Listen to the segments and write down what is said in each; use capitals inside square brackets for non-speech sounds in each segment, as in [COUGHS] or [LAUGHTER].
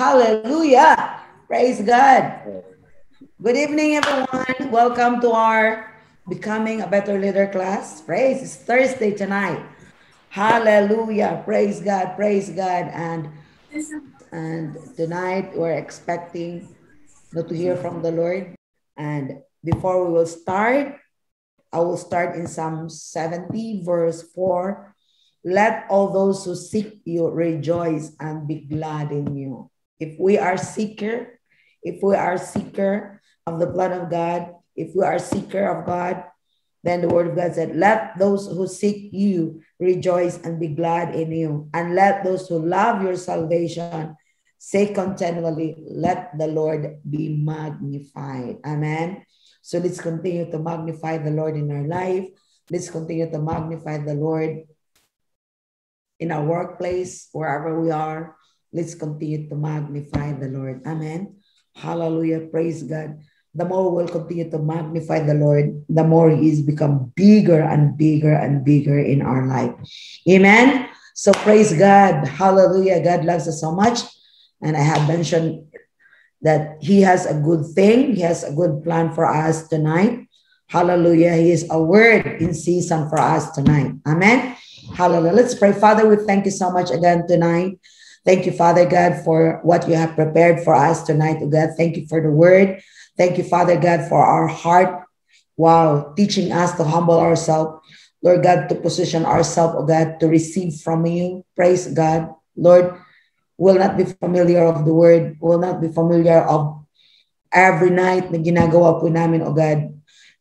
Hallelujah. Praise God. Good evening, everyone. Welcome to our Becoming a Better Leader class. Praise. It's Thursday tonight. Hallelujah. Praise God. Praise God. And and tonight we're expecting to hear from the Lord. And before we will start, I will start in Psalm 70, verse 4. Let all those who seek you rejoice and be glad in you. If we are seeker, if we are seeker of the blood of God, if we are seeker of God, then the word of God said, Let those who seek you rejoice and be glad in you. And let those who love your salvation say continually, Let the Lord be magnified. Amen. So let's continue to magnify the Lord in our life. Let's continue to magnify the Lord in our workplace, wherever we are. Let's continue to magnify the Lord. Amen. Hallelujah. Praise God. The more we'll continue to magnify the Lord, the more He's become bigger and bigger and bigger in our life. Amen. So praise God. Hallelujah. God loves us so much. And I have mentioned that He has a good thing, He has a good plan for us tonight. Hallelujah. He is a word in season for us tonight. Amen. Hallelujah. Let's pray. Father, we thank you so much again tonight. Thank you, Father God, for what you have prepared for us tonight, oh God. Thank you for the word. Thank you, Father God, for our heart. Wow, teaching us to humble ourselves. Lord God, to position ourselves, oh God, to receive from you. Praise God. Lord, will not be familiar of the word, will not be familiar of every night na ginagawa po namin, O God.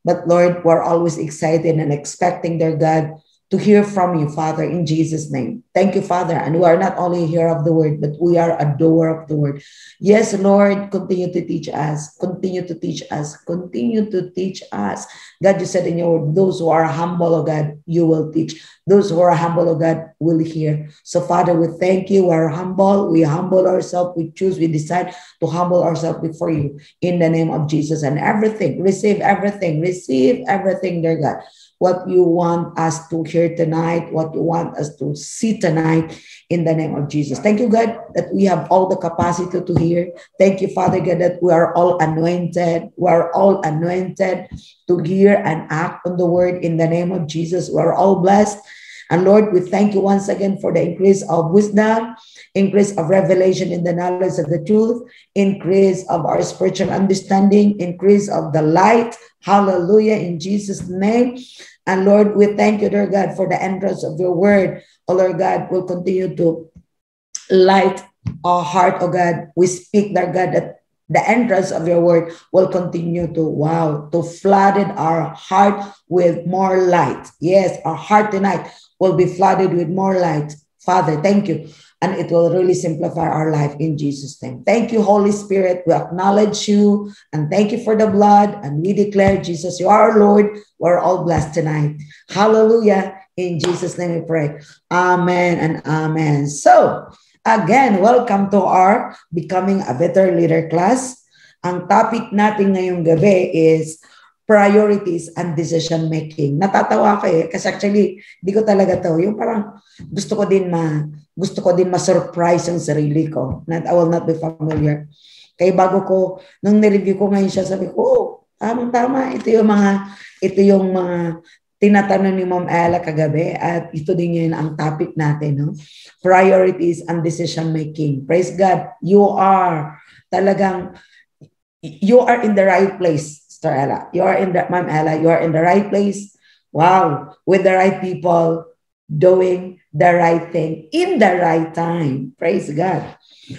But Lord, we're always excited and expecting, dear God, to hear from you, Father, in Jesus' name. Thank you, Father. And we are not only hearer of the word, but we are a doer of the word. Yes, Lord, continue to teach us, continue to teach us, continue to teach us. God, you said in your word, those who are humble, oh God, you will teach. Those who are humble, oh God, will hear. So, Father, we thank you. We are humble. We humble ourselves. We choose, we decide to humble ourselves before you in the name of Jesus. And everything, receive everything, receive everything, dear God what you want us to hear tonight, what you want us to see tonight in the name of Jesus. Thank you, God, that we have all the capacity to hear. Thank you, Father God, that we are all anointed. We are all anointed to hear and act on the word in the name of Jesus. We are all blessed. And Lord, we thank you once again for the increase of wisdom, increase of revelation in the knowledge of the truth, increase of our spiritual understanding, increase of the light. Hallelujah, in Jesus' name. And Lord, we thank you, dear God, for the entrance of your word. Oh, Lord God, will continue to light our heart, oh God. We speak, dear God, that the entrance of your word will continue to wow to flooded our heart with more light yes our heart tonight will be flooded with more light father thank you and it will really simplify our life in Jesus' name. Thank you, Holy Spirit. We acknowledge you and thank you for the blood. And we declare, Jesus, you are our Lord. We're all blessed tonight. Hallelujah. In Jesus' name we pray. Amen and amen. So, again, welcome to our Becoming a Better Leader class. Ang topic natin ngayong gabi is priorities and decision making. Natatawa kayo eh, kasi actually, di ko talaga to. Yung parang gusto ko din na gusto ko din ma-surprise yung sarili ko. Not, I will not be familiar. Kaya bago ko, nung nireview ko ngayon siya, sabi ko, oh, tamang-tama. Ito yung mga, ito yung mga tinatanong ni Ma'am Ella kagabi at ito din yun ang topic natin, no? Priorities and decision making. Praise God. You are talagang, you are in the right place, Sister Ella. You are in the, Ma'am Ella, you are in the right place. Wow. With the right people doing the right thing in the right time. Praise God.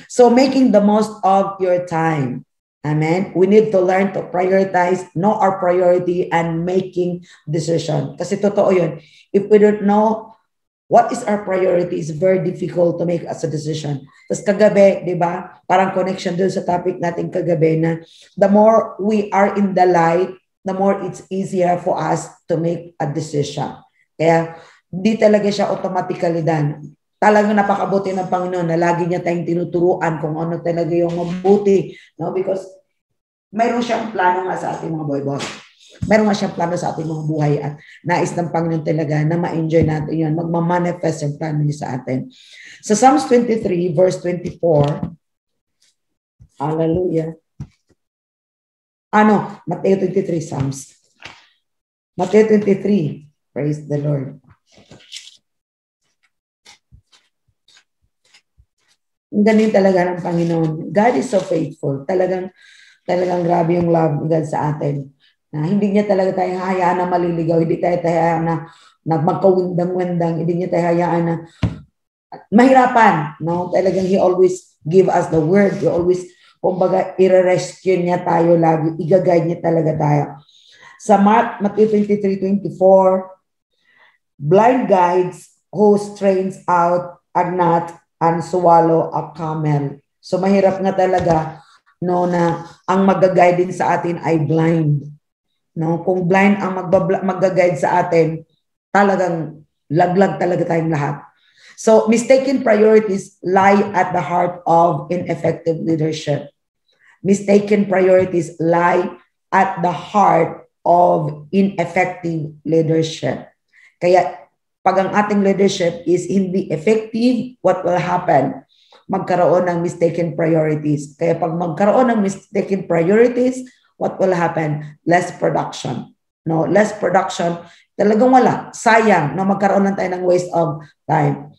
So making the most of your time. Amen. We need to learn to prioritize, know our priority, and making decision. Kasi totoo yun. If we don't know what is our priority, it's very difficult to make as a decision. Tapos kagabi, di ba? Parang connection dun sa topic natin kagabi na the more we are in the light, the more it's easier for us to make a decision. Kaya hindi talaga siya automatically done. Talagang napakabuti ng Panginoon na lagi niya tayong tinuturuan kung ano talaga yung mabuti. No? Because mayroon siyang plano nga sa ating mga boy boss. Meron nga siyang plano sa ating mga buhay at nais ng Panginoon talaga na ma-enjoy natin yun. Magmamanifest yung plano niya sa atin. Sa Psalms 23 verse 24, Hallelujah. Ano? Mateo 23, Psalms. Mateo 23. Praise the Lord. Ganun talaga ng Panginoon. God is so faithful. Talagang, talagang grabe yung love ni God sa atin. Na hindi niya talaga tayo hayaan na maliligaw. Hindi tayo hayaan na, na magkawindang-windang. Hindi niya tayo hayaan na mahirapan. No? Talagang He always give us the word. He always, kumbaga, i-rescue niya tayo lagi. Igagay niya talaga tayo. Sa Mark, Matthew 23, 24, blind guides who strains out a gnat and swallow a camel. So mahirap nga talaga no na ang mag-guide din sa atin ay blind. No, kung blind ang mag-guide sa atin, talagang laglag talaga tayong lahat. So mistaken priorities lie at the heart of ineffective leadership. Mistaken priorities lie at the heart of ineffective leadership. Kaya pag ang ating leadership is hindi effective, what will happen? Magkaroon ng mistaken priorities. Kaya pag magkaroon ng mistaken priorities, what will happen? Less production. No, less production. Talagang wala. Sayang na magkaroon lang tayo ng waste of time.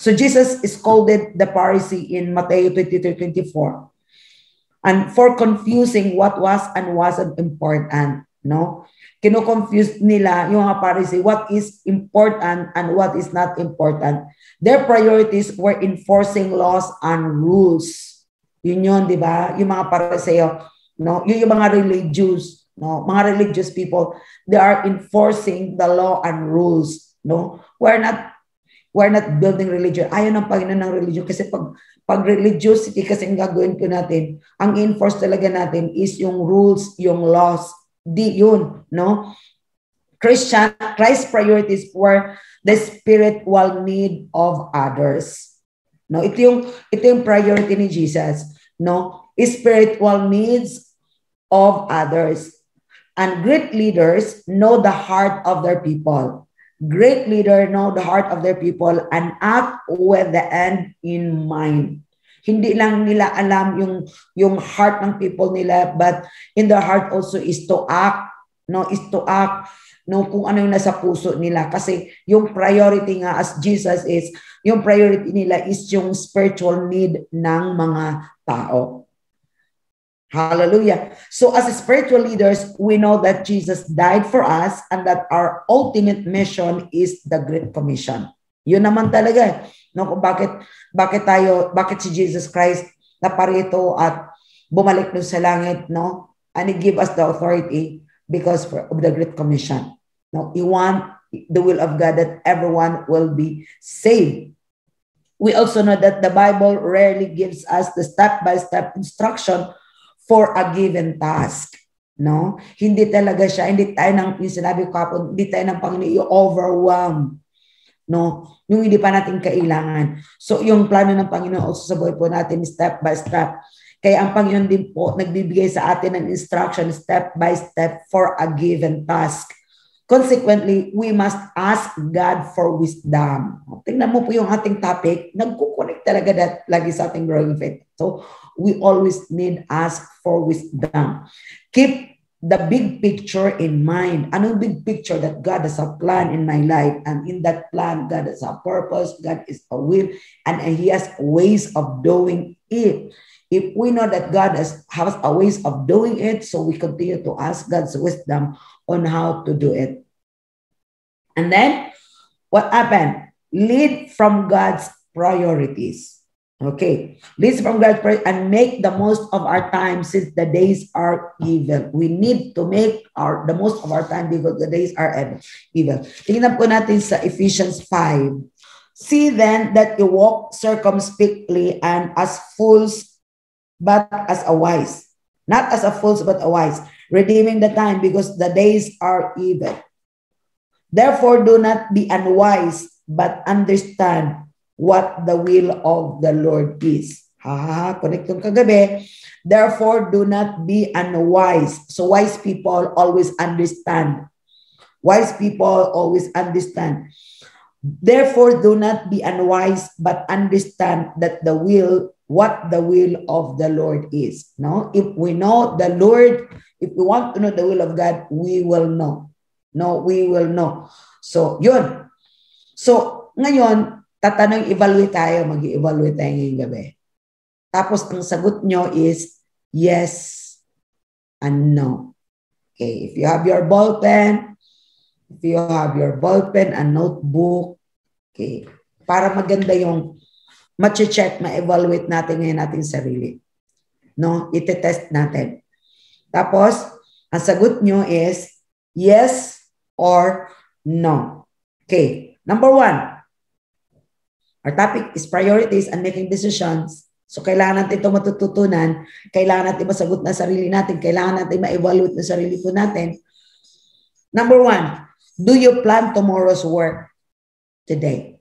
So Jesus scolded the Pharisee in Matthew 23:24. And for confusing what was and wasn't important, no? kino-confuse nila yung mga Pharisee what is important and what is not important. Their priorities were enforcing laws and rules. Yun yun, di ba? Yung mga Pariseo, no? Yun yung mga religious, no? Mga religious people, they are enforcing the law and rules, no? We're not we're not building religion. Ayaw ng Panginoon ng religion kasi pag pag religiosity kasi ang gagawin ko natin, ang enforce talaga natin is yung rules, yung laws, di yun, no? Christian, Christ's priorities were the spiritual need of others. No, ito yung ito yung priority ni Jesus, no? Spiritual needs of others. And great leaders know the heart of their people. Great leader know the heart of their people and act with the end in mind. Hindi lang nila alam yung yung heart ng people nila but in their heart also is to act, no, is to act no kung ano yung nasa puso nila kasi yung priority nga as Jesus is yung priority nila is yung spiritual need ng mga tao. Hallelujah. So as spiritual leaders, we know that Jesus died for us and that our ultimate mission is the Great Commission. Yun naman talaga. No, kung bakit bakit tayo bakit si Jesus Christ naparito at bumalik doon sa langit, no? And he give us the authority because of the Great Commission. Now, he want the will of God that everyone will be saved. We also know that the Bible rarely gives us the step-by-step instruction for a given task. No? Hindi talaga siya, hindi tayo ng, yung sinabi ko kapon, hindi tayo ng Panginoon i-overwhelm no? Yung hindi pa natin kailangan. So, yung plano ng Panginoon also sa buhay po natin, step by step. Kaya ang Panginoon din po, nagbibigay sa atin ng instruction step by step for a given task. Consequently, we must ask God for wisdom. Tingnan mo po yung ating topic, nagkukunik talaga that lagi sa ating growing faith. So, we always need ask for wisdom. Keep the big picture in mind. Anong big picture that God has a plan in my life? And in that plan, God has a purpose, God is a will, and He has ways of doing it. If we know that God has, has a ways of doing it, so we continue to ask God's wisdom on how to do it. And then, what happened? Lead from God's priorities. Okay, listen from God's prayer and make the most of our time since the days are evil. We need to make our the most of our time because the days are evil. Tingnan po natin sa Ephesians 5. See then that you walk circumspectly and as fools, but as a wise. Not as a fools, but a wise. Redeeming the time because the days are evil. Therefore, do not be unwise, but understand what the will of the Lord is. Ha, connect kagabi. Therefore, do not be unwise. So wise people always understand. Wise people always understand. Therefore, do not be unwise, but understand that the will what the will of the Lord is. No? If we know the Lord, if we want to know the will of God, we will know. No, we will know. So, yun. So, ngayon, tatanong, evaluate tayo, mag-evaluate tayo ngayong gabi. Tapos, ang sagot nyo is yes and no. Okay, if you have your ball pen, if you have your ball pen and notebook, okay, para maganda yung ma-check, ma-evaluate natin ngayon natin sarili. No? Ite-test natin. Tapos, ang sagot nyo is yes or no. Okay. Number one, our topic is priorities and making decisions. So, kailangan natin ito matututunan. Kailangan natin masagot na sarili natin. Kailangan natin ma-evaluate na sarili po natin. Number one, do you plan tomorrow's work today?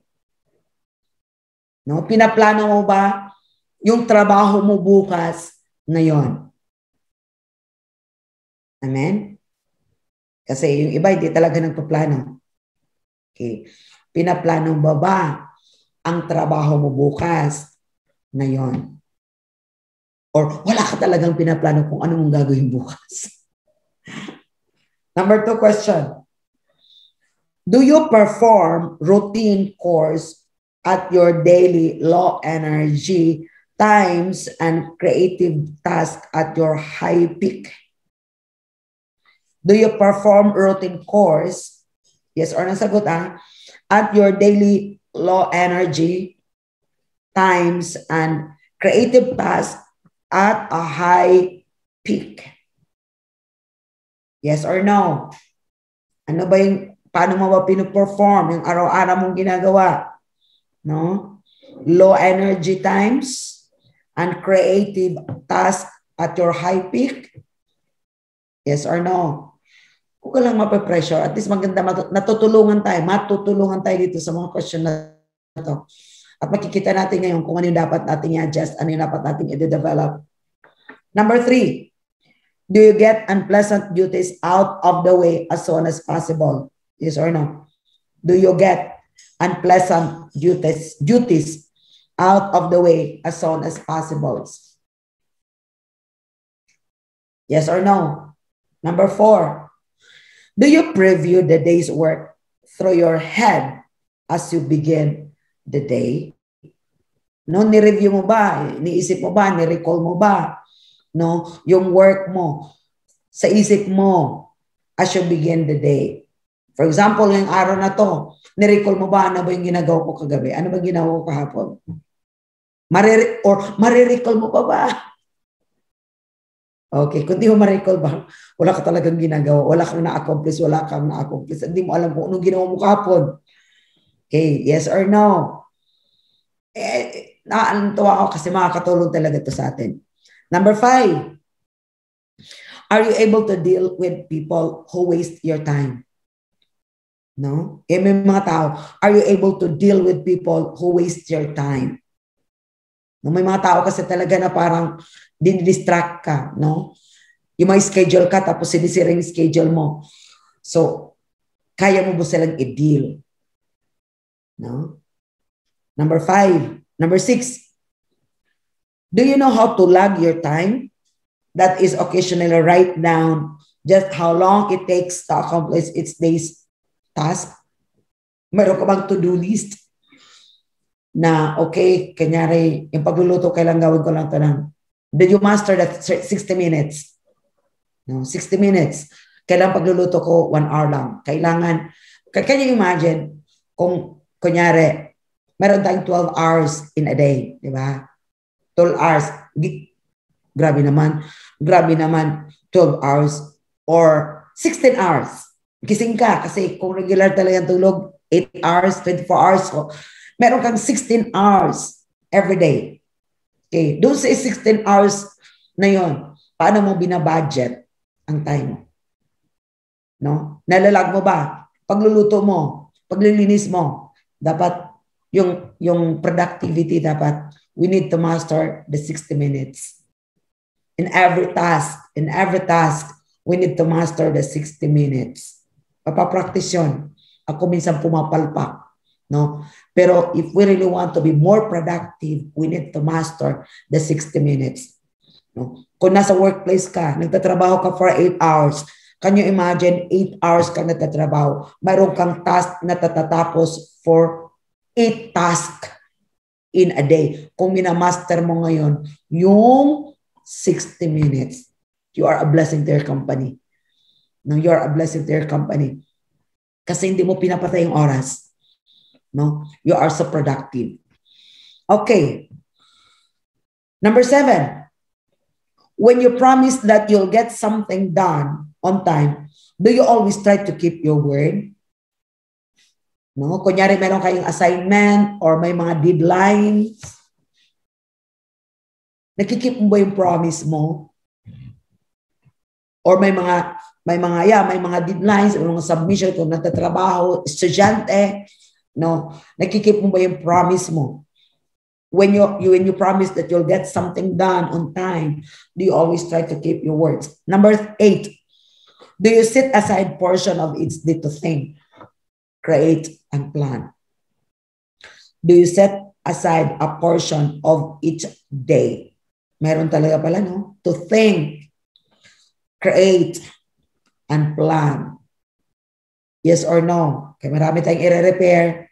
No? Pinaplano mo ba yung trabaho mo bukas ngayon? Amen? Kasi yung iba hindi talaga nagpaplano. Okay. Pinaplano ba ba ang trabaho mo bukas ngayon? Or wala ka talagang pinaplano kung ano mong gagawin bukas? [LAUGHS] Number two question. Do you perform routine course at your daily low energy times and creative task at your high peak? Do you perform routine course? Yes or no sagot ah? At your daily low energy times and creative task at a high peak? Yes or no? Ano ba yung, paano mo ba pinoperform yung araw-araw mong ginagawa? No? Low energy times and creative task at your high peak? Yes or no? Huwag ka lang mape-pressure. At least maganda, natutulungan tayo. Matutulungan tayo dito sa mga question na to. At makikita natin ngayon kung ano yung dapat natin i-adjust, ano yung dapat natin i-develop. Number three, do you get unpleasant duties out of the way as soon as possible? Yes or no? Do you get unpleasant duties, duties out of the way as soon as possible. Yes or no? Number four, do you preview the day's work through your head as you begin the day? No, ni-review mo ba? Niisip mo ba? Ni-recall mo ba? No, yung work mo sa isip mo as you begin the day. For example, yung araw na to, Nirecall mo ba ano ba yung ginagawa ko kagabi? Ano ba ginawa ko kahapon? Marere or marirecall mo pa ba? Okay, kung di mo ma-recall ba, wala ka talagang ginagawa, wala kang na-accomplish, wala kang na-accomplish, hindi mo alam kung anong ginawa mo kahapon. Okay, yes or no? Eh, naantuwa ako kasi makakatulong talaga to sa atin. Number five, are you able to deal with people who waste your time? No? Eh, may mga tao, are you able to deal with people who waste your time? No, may mga tao kasi talaga na parang dinidistract ka, no? Yung may schedule ka, tapos sinisira yung schedule mo. So, kaya mo ba silang i-deal? No? Number five. Number six. Do you know how to log your time? That is occasionally write down just how long it takes to accomplish its day's task? Meron ka bang to-do list? Na, okay, kanyari, yung pagluluto, kailan gawin ko lang ito ng, did you master that 60 minutes? No, 60 minutes. Kailangan pagluluto ko, 1 hour lang. Kailangan, can you imagine, kung, kunyari, meron tayong 12 hours in a day, di ba? 12 hours. Grabe naman. Grabe naman, 12 hours or 16 hours gising ka kasi kung regular talaga tulog, 8 hours, 24 hours, so, meron kang 16 hours every day. Okay, doon sa 16 hours na yon, paano mo binabudget ang time mo? No? Nalalag mo ba? Pagluluto mo, paglilinis mo, dapat yung yung productivity dapat we need to master the 60 minutes. In every task, in every task, we need to master the 60 minutes. Papapractice yun. Ako minsan pumapalpak. No? Pero if we really want to be more productive, we need to master the 60 minutes. No? Kung nasa workplace ka, nagtatrabaho ka for 8 hours, can you imagine 8 hours ka nagtatrabaho? Mayroon kang task na tatatapos for 8 tasks in a day. Kung minamaster mo ngayon, yung 60 minutes, you are a blessing to your company. No, you are a blessing to your company. Kasi hindi mo pinapatay yung oras. No? You are so productive. Okay. Number seven, when you promise that you'll get something done on time, do you always try to keep your word? No? Kunyari meron kayong assignment or may mga deadlines. Nakikip mo ba yung promise mo? Or may mga may mga yeah, may mga deadlines, may mga submission kung nagtatrabaho, estudyante, No? Nakikip mo ba yung promise mo? When you, you when you promise that you'll get something done on time, do you always try to keep your words? Number eight, do you set aside portion of each day to think, create, and plan? Do you set aside a portion of each day? Meron talaga pala, no? To think, create, and plan. Yes or no? Kaya marami tayong i-repair.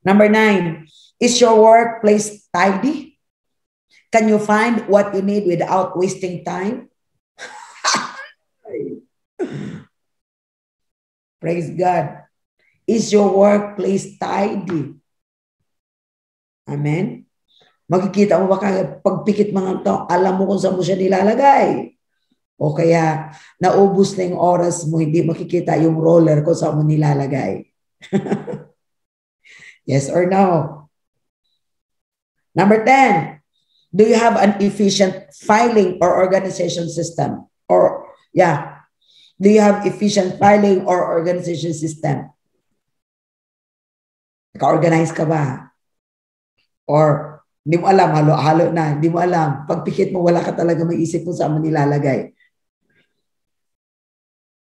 Number nine, is your workplace tidy? Can you find what you need without wasting time? [LAUGHS] Praise God. Is your workplace tidy? Amen? Makikita mo ba kaya pagpikit mga to, alam mo kung saan mo siya nilalagay. O kaya naubos na yung oras mo, hindi makikita yung roller kung saan mo nilalagay. [LAUGHS] Yes or no? Number 10, do you have an efficient filing or organization system? Or, yeah, do you have efficient filing or organization system? Naka-organize ka ba? Or, hindi mo alam, halo-halo na, hindi mo alam. Pagpikit mo, wala ka talaga may isip kung saan mo nilalagay.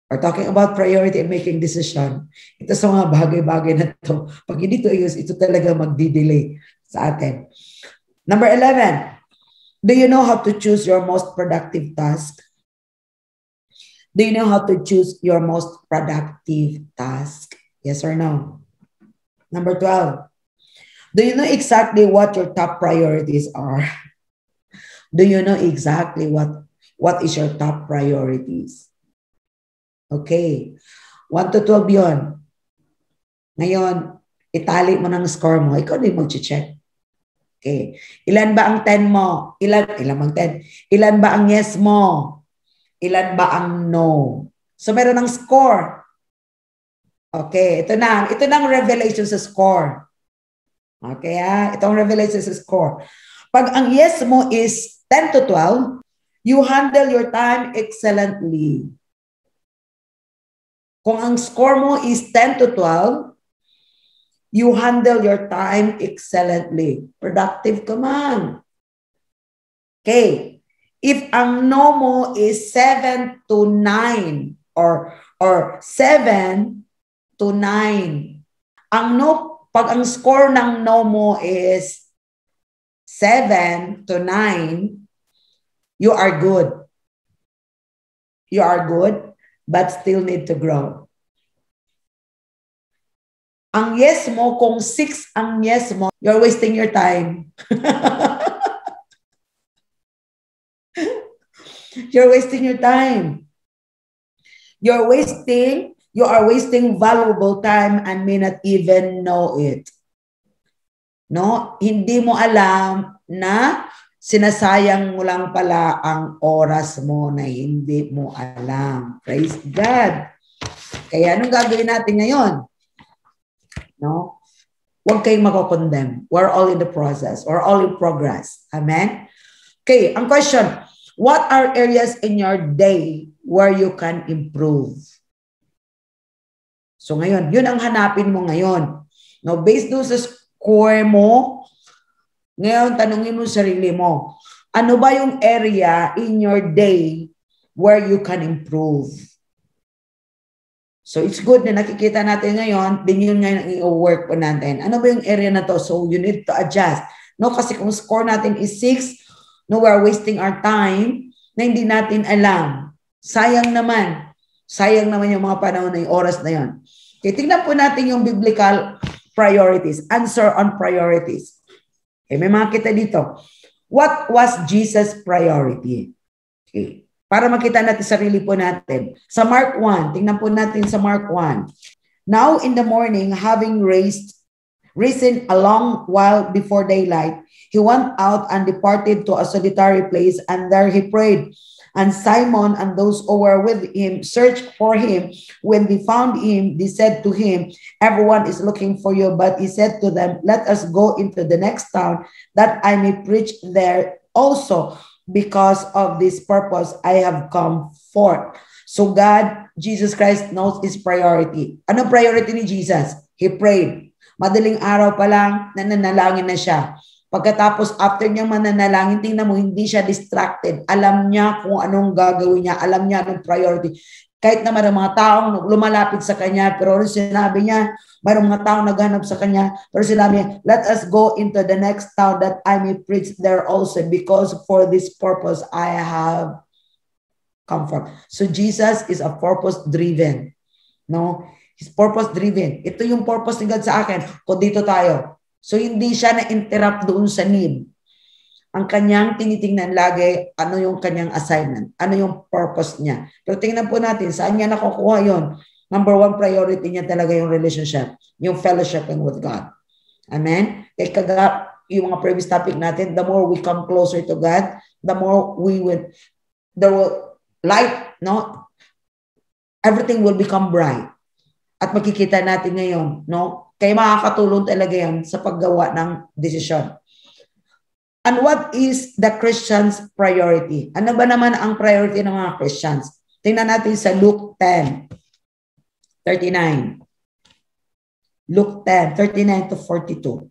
We're talking about priority and making decision. Ito sa mga bagay-bagay na to. Pag hindi to use, ito talaga magdi-delay sa atin. Number 11, do you know how to choose your most productive task? Do you know how to choose your most productive task? Yes or no? Number 12, do you know exactly what your top priorities are? Do you know exactly what, what is your top priorities? Okay. 1 to 12 yon. Ngayon, itali mo ng score mo. Ikaw din mag-check. Okay. Ilan ba ang 10 mo? Ilan, ilan bang 10? Ilan ba ang yes mo? Ilan ba ang no? So, meron ng score. Okay. Ito na. Ito na ang revelation sa score. Okay, ha? Ito ang revelation sa score. Pag ang yes mo is 10 to 12, you handle your time excellently. Kung ang score mo is 10 to 12, you handle your time excellently. Productive ka man. Okay. If ang no mo is 7 to 9 or or 7 to 9, ang no pag ang score ng no mo is 7 to 9, you are good. You are good but still need to grow. Ang yes mo, kung six ang yes mo, you're wasting your time. [LAUGHS] you're wasting your time. You're wasting, you are wasting valuable time and may not even know it. No? Hindi mo alam na sinasayang mo lang pala ang oras mo na hindi mo alam. Praise God. Kaya anong gagawin natin ngayon? No? Huwag kayong mako-condemn. We're all in the process. We're all in progress. Amen? Okay, ang question, what are areas in your day where you can improve? So ngayon, yun ang hanapin mo ngayon. No, based doon sa score mo, ngayon, tanungin mo sarili mo, ano ba yung area in your day where you can improve? So it's good na nakikita natin ngayon, din yun ngayon ang i-work po natin. Ano ba yung area na to? So you need to adjust. No, kasi kung score natin is 6, no, we're wasting our time na hindi natin alam. Sayang naman. Sayang naman yung mga panahon na yung oras na yon. Okay, tingnan po natin yung biblical priorities. Answer on priorities. Okay, may mga kita dito. What was Jesus' priority? Okay. Para makita natin sarili po natin. Sa Mark 1, tingnan po natin sa Mark 1. Now in the morning, having raised, risen a long while before daylight, he went out and departed to a solitary place, and there he prayed. And Simon and those who were with him searched for him. When they found him, they said to him, Everyone is looking for you. But he said to them, Let us go into the next town, that I may preach there also because of this purpose I have come forth. So God, Jesus Christ knows his priority. Ano priority ni Jesus? He prayed. Madaling araw pa lang, nananalangin na siya. Pagkatapos, after niya mananalangin, tingnan mo, hindi siya distracted. Alam niya kung anong gagawin niya. Alam niya anong priority. Kahit naman ang mga taong lumalapit sa kanya, pero sinabi niya, mayroong mga taong naghanap sa kanya, pero sinabi niya, let us go into the next town that I may preach there also because for this purpose I have come from. So Jesus is a purpose-driven. No? He's purpose-driven. Ito yung purpose ni God sa akin. Kung dito tayo. So hindi siya na-interrupt doon sa need ang kanyang tinitingnan lagi ano yung kanyang assignment, ano yung purpose niya. Pero tingnan po natin, saan niya nakukuha yon? Number one priority niya talaga yung relationship, yung fellowshipping with God. Amen? Kaya kaga, yung mga previous topic natin, the more we come closer to God, the more we will, the light, no? Everything will become bright. At makikita natin ngayon, no? Kaya makakatulong talaga yan sa paggawa ng desisyon. And what is the Christian's priority? Ano ba naman ang priority ng mga Christians? Tingnan natin sa Luke 10, 39. Luke 10, 39 to 42.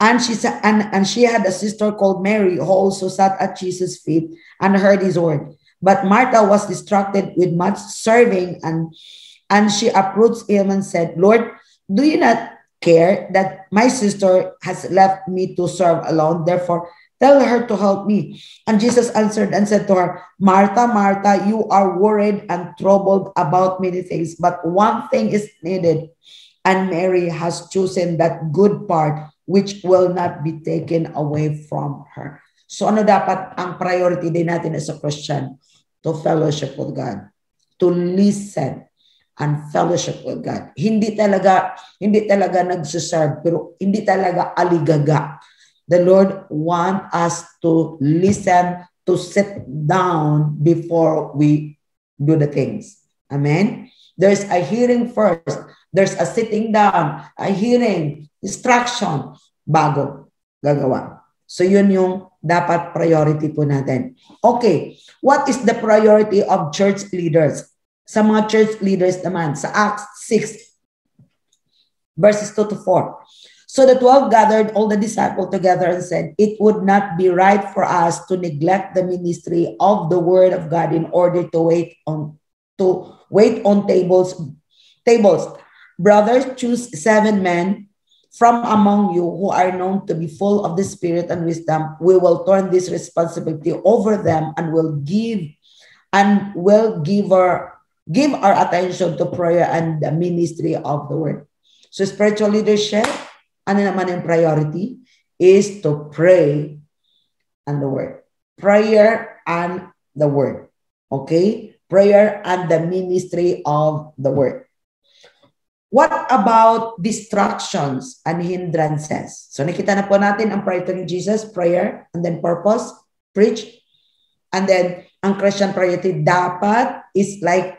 And she, and, and she had a sister called Mary who also sat at Jesus' feet and heard his word. But Martha was distracted with much serving and, and she approached him and said, Lord, do you not care that my sister has left me to serve alone. Therefore, tell her to help me. And Jesus answered and said to her, Martha, Martha, you are worried and troubled about many things, but one thing is needed. And Mary has chosen that good part which will not be taken away from her. So ano dapat ang priority din natin as a Christian? To fellowship with God. To listen and fellowship with God. Hindi talaga, hindi talaga nagsiserve, pero hindi talaga aligaga. The Lord want us to listen, to sit down before we do the things. Amen? There's a hearing first. There's a sitting down, a hearing, instruction, bago gagawa. So yun yung dapat priority po natin. Okay, what is the priority of church leaders? sa mga church leaders naman sa Acts 6 verses 2 to 4. So the 12 gathered all the disciples together and said, It would not be right for us to neglect the ministry of the word of God in order to wait on to wait on tables tables. Brothers, choose seven men from among you who are known to be full of the spirit and wisdom. We will turn this responsibility over them and will give and will give our give our attention to prayer and the ministry of the word. So spiritual leadership, ano naman yung priority? Is to pray and the word. Prayer and the word. Okay? Prayer and the ministry of the word. What about distractions and hindrances? So nakita na po natin ang priority ni Jesus, prayer, and then purpose, preach, and then ang Christian priority dapat is like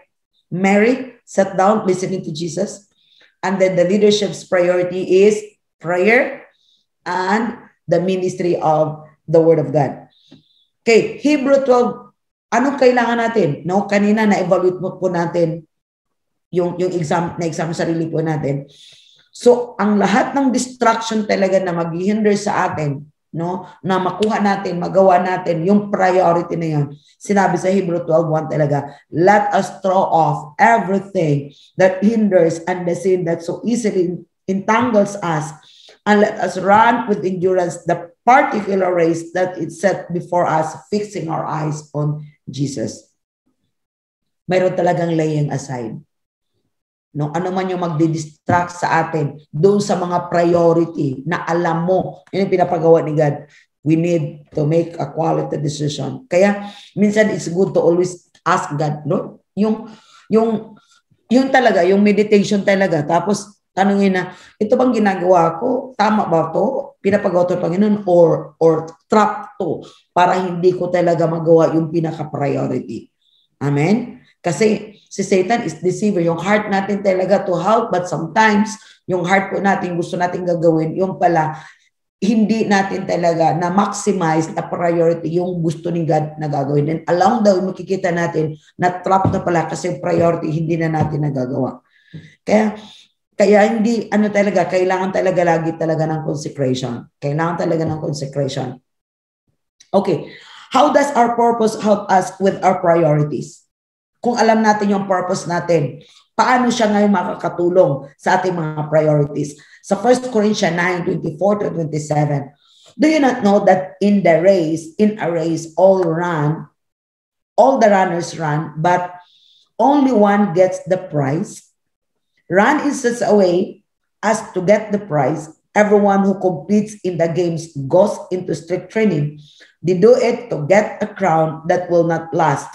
Mary sat down listening to Jesus. And then the leadership's priority is prayer and the ministry of the Word of God. Okay, Hebrew 12, anong kailangan natin? No, kanina na-evaluate mo po natin yung, yung exam, na exam sarili po natin. So, ang lahat ng distraction talaga na maghihinder sa atin no, na makuha natin, magawa natin yung priority na yun. Sinabi sa Hebrew 12.1 talaga, let us throw off everything that hinders and the sin that so easily entangles us and let us run with endurance the particular race that is set before us, fixing our eyes on Jesus. Mayroon talagang laying aside. No, ano man yung magdi-distract sa atin doon sa mga priority na alam mo, yun yung pinapagawa ni God. We need to make a quality decision. Kaya minsan it's good to always ask God, no? Yung yung yung talaga, yung meditation talaga. Tapos tanungin na, ito bang ginagawa ko? Tama ba to? Pinapagawa to Panginoon or or trap to para hindi ko talaga magawa yung pinaka-priority. Amen? Kasi si Satan is deceiver. Yung heart natin talaga to help, but sometimes yung heart po natin gusto natin gagawin, yung pala, hindi natin talaga na maximize na priority yung gusto ni God na gagawin. And along the way, makikita natin na trap na pala kasi priority hindi na natin nagagawa. Kaya kaya hindi ano talaga kailangan talaga lagi talaga ng consecration. Kailangan talaga ng consecration. Okay. How does our purpose help us with our priorities? Kung alam natin yung purpose natin, paano siya ngayon makakatulong sa ating mga priorities? Sa 1 Corinthians 9, 24 to 27, Do you not know that in the race, in a race, all run, all the runners run, but only one gets the prize? Run in such a way as to get the prize. Everyone who competes in the games goes into strict training. They do it to get a crown that will not last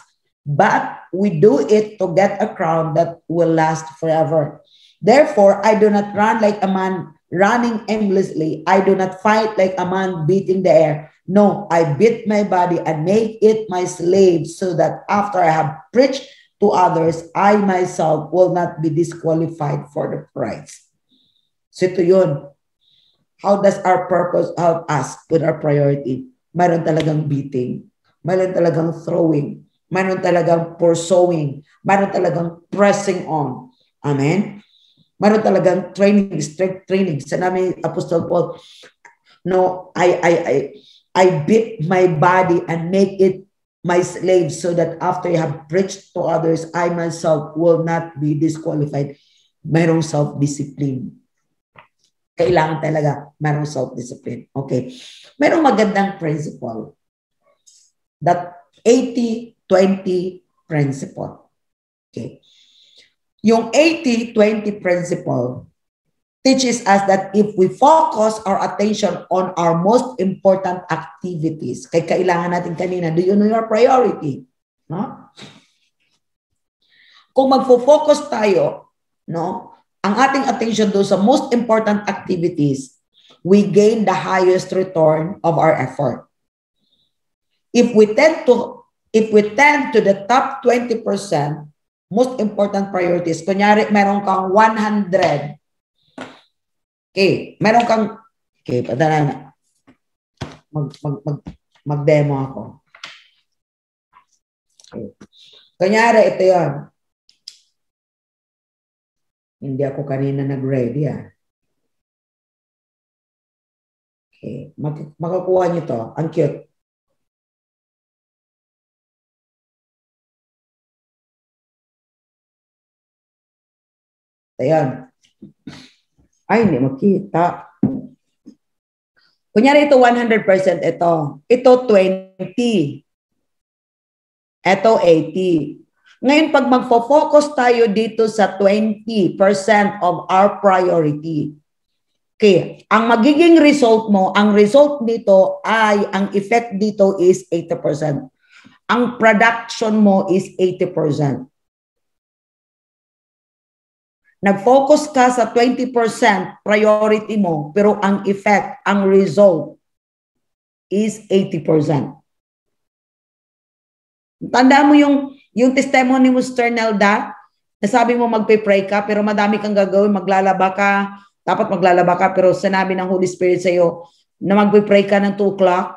but we do it to get a crown that will last forever. Therefore, I do not run like a man running aimlessly. I do not fight like a man beating the air. No, I beat my body and make it my slave so that after I have preached to others, I myself will not be disqualified for the prize. So yun. How does our purpose help us with our priority? Mayroon talagang beating. Mayroon talagang throwing Mayroon talagang pursuing. Mayroon talagang pressing on. Amen? Mayroon talagang training, strict training. Sa namin, Apostle Paul, no, I, I, I, I beat my body and make it my slave so that after I have preached to others, I myself will not be disqualified. Mayroong self-discipline. Kailangan talaga mayroong self-discipline. Okay. Mayroong magandang principle that 80 20 principle. Okay. Yung 80-20 principle teaches us that if we focus our attention on our most important activities, kay kailangan natin kanina, do you know your priority? No? Kung magfo-focus tayo, no, ang ating attention do sa most important activities, we gain the highest return of our effort. If we tend to if we tend to the top 20%, most important priorities, kunyari, meron kang 100. Okay, meron kang, okay, padala na. Mag, mag, mag, mag-demo ako. Okay. Kunyari, ito yon. Hindi ako kanina nag-ready ah. Okay, mag, makakuha niyo to. Ang cute. Ayan. Ay, hindi makita. Kunyari ito 100%, ito. Ito 20. Ito 80. Ngayon, pag magfo-focus tayo dito sa 20% of our priority, okay, ang magiging result mo, ang result dito ay, ang effect dito is 80%. Ang production mo is 80%. Nag-focus ka sa 20% priority mo, pero ang effect, ang result is 80%. Tanda mo yung, yung testimony mo, Sister Nelda, nasabi mo magpe-pray ka, pero madami kang gagawin, maglalaba ka, dapat maglalaba ka, pero sinabi ng Holy Spirit sa iyo na magpe-pray ka ng 2 o'clock,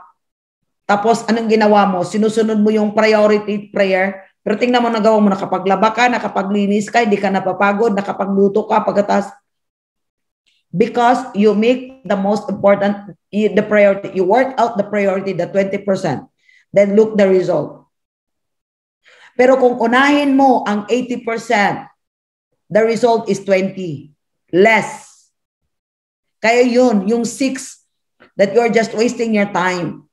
tapos anong ginawa mo? Sinusunod mo yung priority prayer, pero tingnan mo nagawa mo, nakapaglaba ka, nakapaglinis ka, hindi ka napapagod, nakapagluto ka, pagkatas. Because you make the most important the priority you work out the priority the 20% then look the result. Pero kung unahin mo ang 80% the result is 20 less. Kaya yun yung 6 that you're just wasting your time.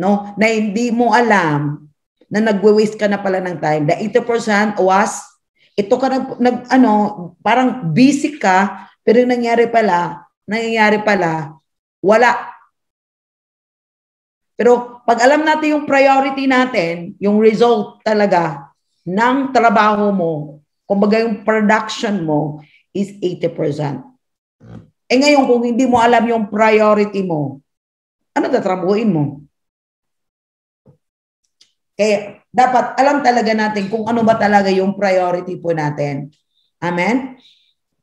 No? Na hindi mo alam na nagwe-waste ka na pala ng time the 80% was ito ka nag, nag ano parang busy ka pero yung nangyari pala, nangyayari pala, wala. Pero pag alam natin yung priority natin, yung result talaga ng trabaho mo, kumbaga yung production mo is 80%. Eh ngayon, kung hindi mo alam yung priority mo, ano tatrabuhin mo? Kaya dapat alam talaga natin kung ano ba talaga yung priority po natin. Amen?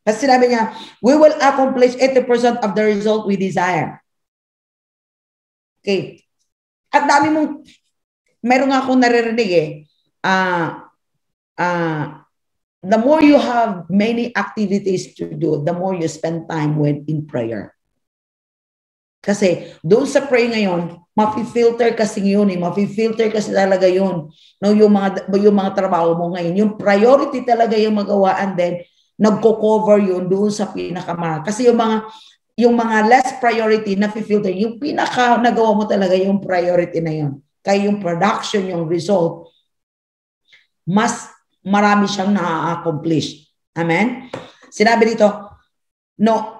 Kasi sinabi niya, we will accomplish 80% of the result we desire. Okay. At dami mong, meron nga akong naririnig eh, uh, uh, the more you have many activities to do, the more you spend time with in prayer. Kasi doon sa pray ngayon, mafi-filter kasi yun eh. Mafi-filter kasi talaga yun. No, yung mga, yung mga trabaho mo ngayon. Yung priority talaga yung magawa and then nagko-cover yun doon sa pinakamahal. Kasi yung mga yung mga less priority na filter, yung pinaka nagawa mo talaga yung priority na yun. Kaya yung production, yung result, mas marami siyang na-accomplish. Amen? Sinabi dito, no,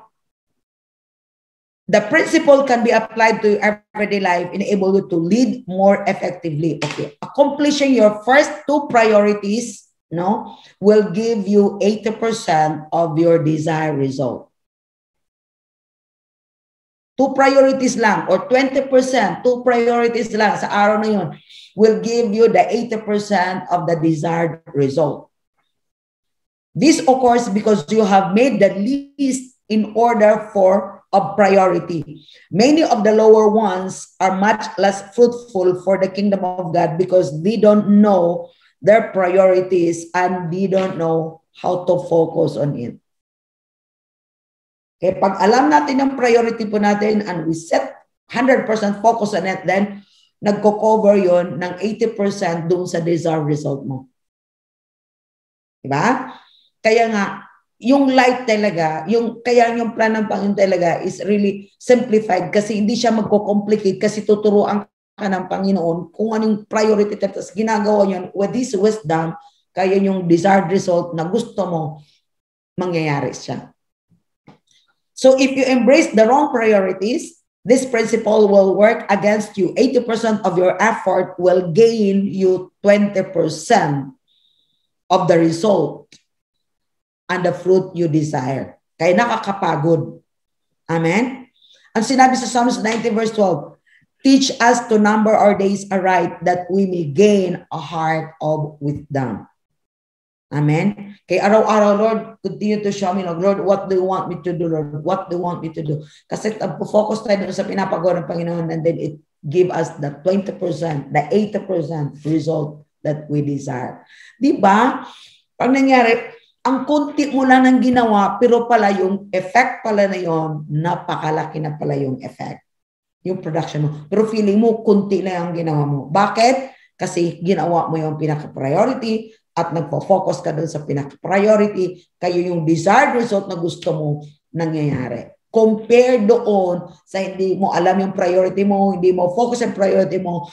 the principle can be applied to everyday life, enable you to lead more effectively. Okay, accomplishing your first two priorities no, will give you 80% of your desired result. Two priorities lang or 20%, two priorities lang sa araw na yun will give you the 80% of the desired result. This occurs because you have made the least in order for a priority. Many of the lower ones are much less fruitful for the kingdom of God because they don't know their priorities and they don't know how to focus on it. Okay, pag alam natin ang priority po natin and we set 100% focus on it, then nagko-cover yon ng 80% doon sa desired result mo. Diba? Kaya nga, yung light talaga, yung kaya yung plan ng Panginoon talaga is really simplified kasi hindi siya magko-complicate kasi tuturuan ka ng Panginoon kung anong priority tapos ginagawa niyon with this wisdom, kaya yung desired result na gusto mo, mangyayari siya. So if you embrace the wrong priorities, this principle will work against you. 80% of your effort will gain you 20% of the result and the fruit you desire. Kaya nakakapagod. Amen? Ang sinabi sa Psalms 90 verse 12, Teach us to number our days aright that we may gain a heart of wisdom. Amen. Kay araw-araw, Lord, continue to show me, Lord, Lord, what do you want me to do, Lord? What do you want me to do? Kasi focus tayo sa pinapagawa ng Panginoon and then it give us the 20%, the 80% result that we desire. Di ba? Pag nangyari, ang kunti mo lang ng ginawa, pero pala yung effect pala na yon, napakalaki na pala yung effect yung production mo. Pero feeling mo, kunti lang ang ginawa mo. Bakit? Kasi ginawa mo yung pinaka-priority at nagpo-focus ka dun sa pinaka-priority, kayo yung desired result na gusto mo nangyayari. Compare doon sa hindi mo alam yung priority mo, hindi mo focus ang priority mo,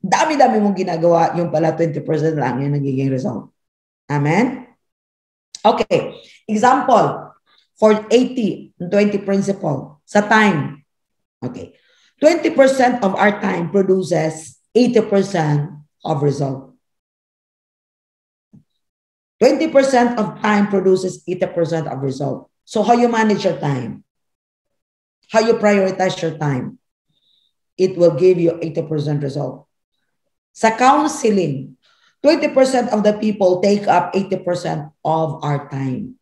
dami-dami mong ginagawa, yung pala 20% lang yung nagiging result. Amen? Okay. Example, for 80, 20 principle, sa time. Okay. 20% of our time produces 80% of result. 20% of time produces 80% of result. So how you manage your time, how you prioritize your time, it will give you 80% result. Sa counseling, 20% of the people take up 80% of our time.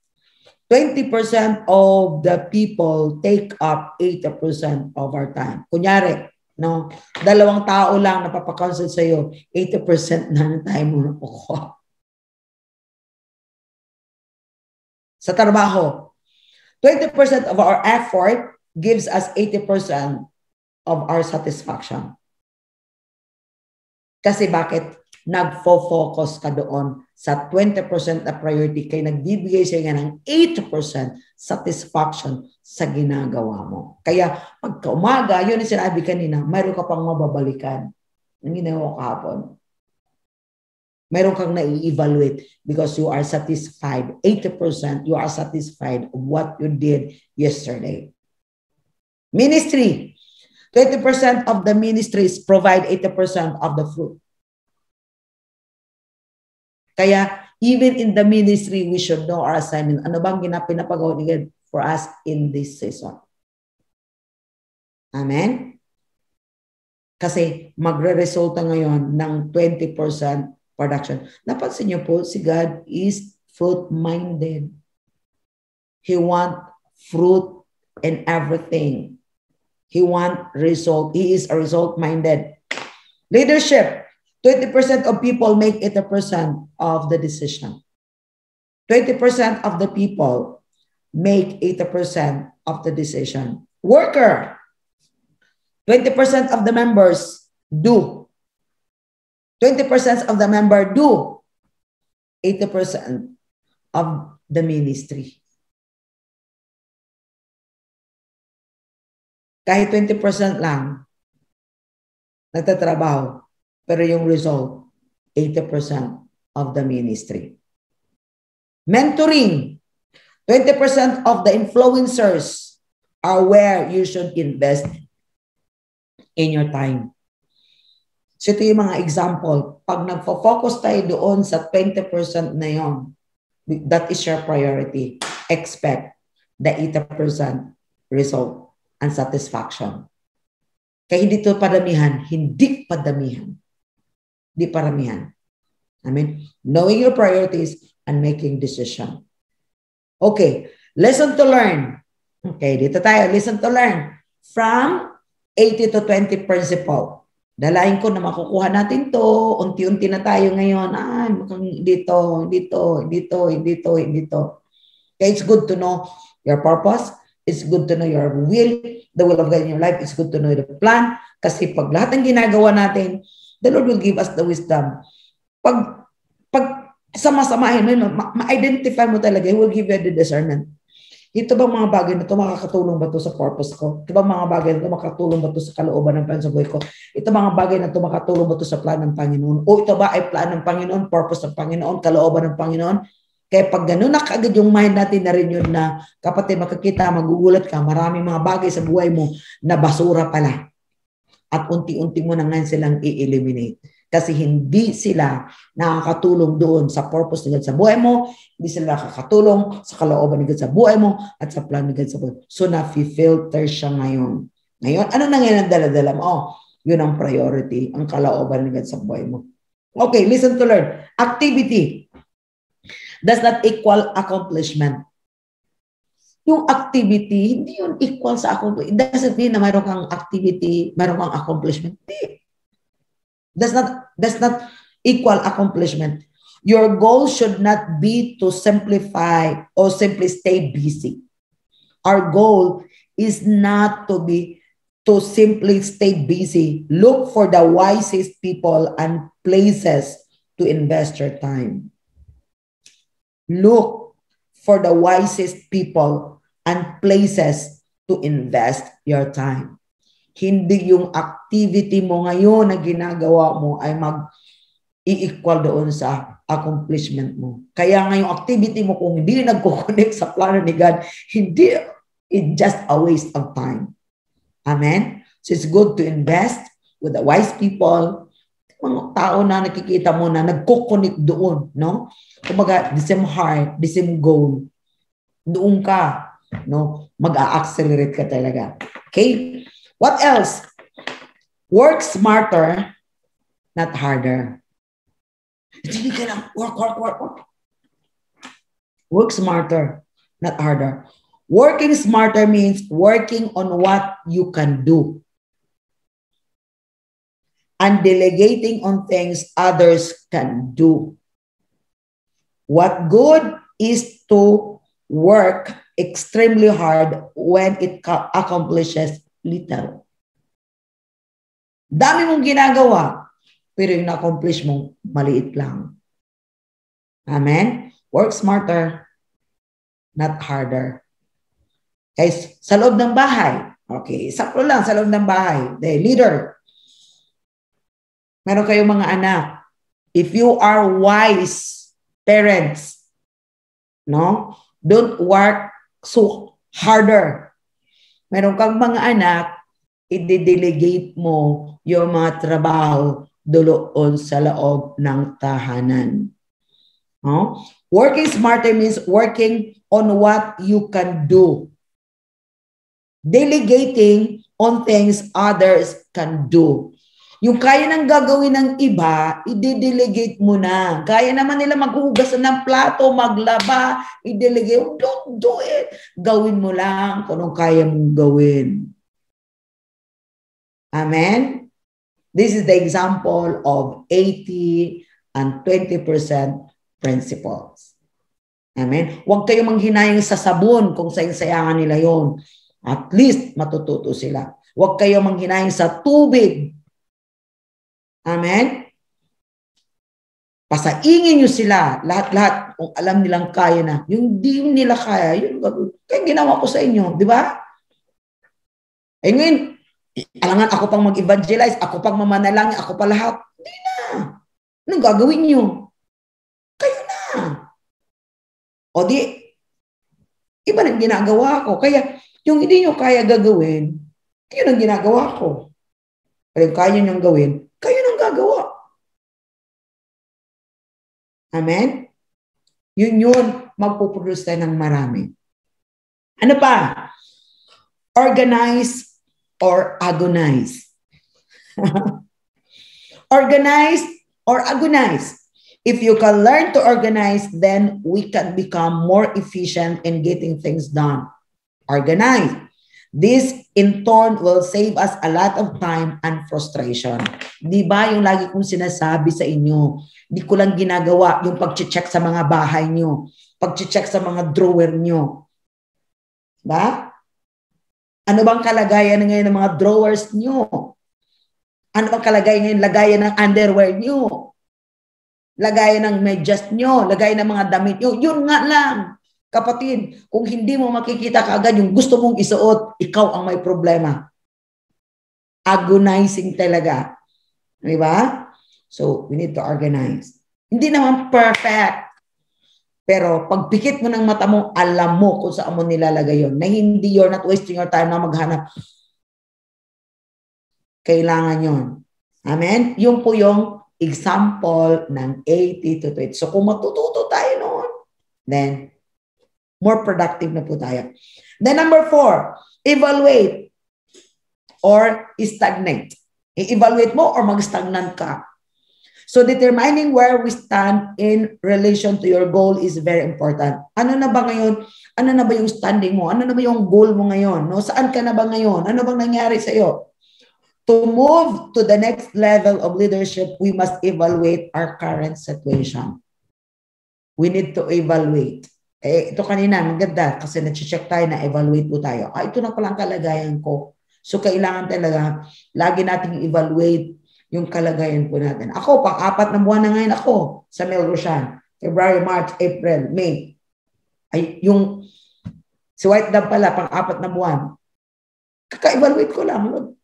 20% of the people take up 80% of our time. Kunyari, no, dalawang tao lang napapakonsult sa iyo, 80% na ng time mo nakukuha. Sa trabaho, 20% of our effort gives us 80% of our satisfaction. Kasi bakit? Nagfo-focus ka doon sa 20% na priority kay nagbibigay siya ng 80% satisfaction sa ginagawa mo. Kaya pagka umaga, yun yung sinabi kanina, mayroon ka pang mababalikan ng ginawa kahapon meron kang na-evaluate because you are satisfied. 80% you are satisfied of what you did yesterday. Ministry. 20% of the ministries provide 80% of the fruit. Kaya even in the ministry, we should know our assignment. Ano bang pinapagawa ni God for us in this season? Amen? Kasi magre-resulta ngayon ng 20% production. Napansin niyo po, si God is fruit-minded. He want fruit in everything. He want result. He is a result-minded. Leadership. 20% of people make 80% of the decision. 20% of the people make 80% of the decision. Worker. 20% of the members do 20% of the member do 80% of the ministry. Kahit 20% lang nagtatrabaho, pero yung result, 80% of the ministry. Mentoring. 20% of the influencers are where you should invest in your time. So ito yung mga example. Pag nagfo-focus tayo doon sa 20% na yon, that is your priority. Expect the 80% result and satisfaction. Kaya hindi ito padamihan, hindi padamihan. Hindi paramihan. I mean, knowing your priorities and making decision. Okay, lesson to learn. Okay, dito tayo, listen to learn. From 80 to 20 principle. Dalain ko na makukuha natin to. Unti-unti na tayo ngayon. Ay, dito, dito, dito, dito, dito. Okay, it's good to know your purpose. It's good to know your will, the will of God in your life. It's good to know the plan. Kasi pag lahat ng ginagawa natin, the Lord will give us the wisdom. Pag, pag sama-samahin mo, ma-identify mo talaga, He will give you the discernment. Ito bang mga bagay na ito makakatulong ba to sa purpose ko? Ito bang mga bagay na ito makakatulong ba to sa kalooban ng plan sa buhay ko? Ito mga bagay na ito makatulong ba to sa plan ng Panginoon? O ito ba ay plan ng Panginoon, purpose ng Panginoon, kalooban ng Panginoon? Kaya pag gano'n na kagad yung mind natin na rin yun na kapatid makakita, magugulat ka, maraming mga bagay sa buhay mo na basura pala. At unti-unti mo na ngayon silang i-eliminate kasi hindi sila nakakatulong doon sa purpose ni God sa buhay mo, hindi sila nakakatulong sa kalooban ni God sa buhay mo at sa plan ni God sa buhay. So, na-filter siya ngayon. Ngayon, ano na ngayon ang daladala mo? Oh, yun ang priority, ang kalooban ni God sa buhay mo. Okay, listen to learn. Activity does not equal accomplishment. Yung activity, hindi yun equal sa accomplishment. It doesn't mean na mayroon kang activity, mayroon kang accomplishment. Hindi. Does not, does not equal accomplishment. Your goal should not be to simplify or simply stay busy. Our goal is not to be to simply stay busy. Look for the wisest people and places to invest your time. Look for the wisest people and places to invest your time. Hindi yung activity mo ngayon na ginagawa mo ay mag i-equal doon sa accomplishment mo. Kaya ngayong activity mo kung hindi nagko-connect sa plano ni God, hindi, it's just a waste of time. Amen? So it's good to invest with the wise people, mga tao na nakikita mo na nagko-connect doon, no? Kumbaga, the same heart, the same goal. Doon ka, no? Mag-a-accelerate ka talaga. Okay? What else? Work smarter, not harder. Hindi ka lang work, work, work, work. Work smarter, not harder. Working smarter means working on what you can do and delegating on things others can do. What good is to work extremely hard when it accomplishes little. Dami mong ginagawa, pero yung na-accomplish mo, maliit lang. Amen? Work smarter, not harder. Guys, sa loob ng bahay, okay, sakto lang sa loob ng bahay, the leader, meron kayong mga anak, if you are wise parents, no, don't work so harder. Meron kang mga anak, i-delegate mo yung mga trabaho doon sa loob ng tahanan. No? Working smarter means working on what you can do. Delegating on things others can do. Yung kaya nang gagawin ng iba, i-delegate mo na. Kaya naman nila maghugas ng plato, maglaba, i-delegate. Don't do it. Gawin mo lang kung anong kaya mong gawin. Amen? This is the example of 80 and 20% principles. Amen? Huwag kayong manghinayang sa sabon kung sayang-sayangan nila yon. At least matututo sila. Huwag kayong manghinayang sa tubig Amen? Pasaingin nyo sila, lahat-lahat, kung alam nilang kaya na. Yung di nila kaya, yun, kaya ginawa ko sa inyo, di ba? Eh ngayon, alangan ako pang mag-evangelize, ako pang mamanalangin, ako pa lahat. Hindi na. Anong gagawin nyo? Kayo na. O di, iba nang ginagawa ko. Kaya, yung hindi nyo kaya gagawin, yun ang ginagawa ko. Pero kaya nyo gawin, kayo nang gagawa. Amen? Yun yun, magpuproduce tayo ng marami. Ano pa? Organize or agonize. [LAUGHS] organize or agonize. If you can learn to organize, then we can become more efficient in getting things done. Organize. This in turn will save us a lot of time and frustration. Di ba yung lagi kong sinasabi sa inyo, di ko lang ginagawa yung pag-check sa mga bahay nyo, pag-check sa mga drawer nyo. Ba? Ano bang kalagayan ngayon ng mga drawers nyo? Ano bang kalagayan ngayon? Lagayan ng underwear nyo? Lagayan ng medyas nyo? Lagayan ng mga damit nyo? Yun nga lang. Kapatid, kung hindi mo makikita kaagad yung gusto mong isuot, ikaw ang may problema. Agonizing talaga. Di ba? So, we need to organize. Hindi naman perfect. Pero pag pikit mo ng mata mo, alam mo kung saan mo nilalagay yon. Na hindi you're not wasting your time na maghanap. Kailangan yon. Amen? Yung po yung example ng 80 to 20. So kung matututo tayo noon, then more productive na po tayo. Then number four, evaluate or stagnate. I-evaluate mo or mag-stagnant ka. So determining where we stand in relation to your goal is very important. Ano na ba ngayon? Ano na ba yung standing mo? Ano na ba yung goal mo ngayon? No? Saan ka na ba ngayon? Ano bang nangyari sa iyo? To move to the next level of leadership, we must evaluate our current situation. We need to evaluate. Eh, ito kanina, maganda kasi na-check tayo na evaluate po tayo. Ah, ito na pala ang kalagayan ko. So, kailangan talaga lagi nating evaluate yung kalagayan po natin. Ako, pang-apat na buwan na ngayon ako sa Melroshan. February, March, April, May. Ay, yung si White Dove pala, pang-apat na buwan. Kaka-evaluate ko lang.